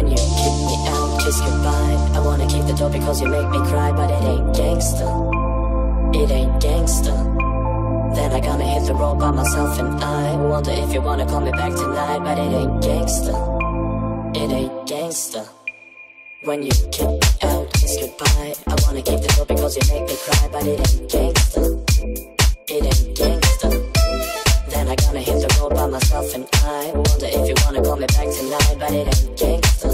When you kick me out, kiss goodbye. I wanna keep the door because you make me cry, but it ain't gangsta. It ain't gangsta. Then I gonna hit the road by myself and I wonder if you wanna call me back tonight, but it ain't gangsta. It ain't gangsta. When you kick me out, kiss goodbye. I wanna keep the door because you make me cry, but it ain't gangsta. I wonder if you wanna call me back tonight, but it ain't gangsta.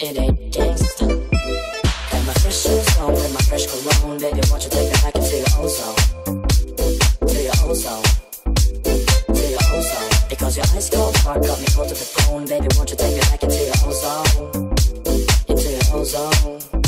It ain't gangsta. Got my fresh shoes on with my fresh cologne, baby. Won't you take me back into your ozone? To your ozone. To your ozone. Because your ice cold heart got me cold to the bone, baby. Won't you take me back into your ozone? Into your ozone.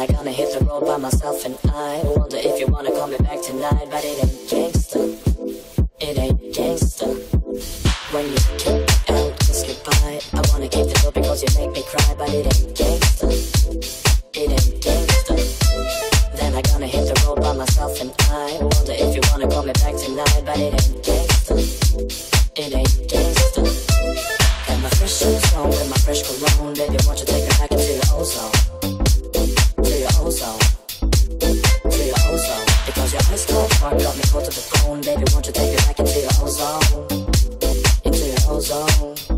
I gonna hit the road by myself and I wonder if you wanna call me back tonight, but it ain't gangsta. It ain't gangsta. When you kick out, kiss goodbye. I wanna keep the door because you make me cry, but it ain't gangsta. It ain't gangsta. Then I gonna hit the road by myself and I wonder if you wanna call me back tonight, but it ain't gangsta. It ain't gangsta. Got my fresh shoes on with my fresh cologne, baby. Won't you take too heart got me slow to the bone, baby. Won't you take me back into your ozone? Into your ozone.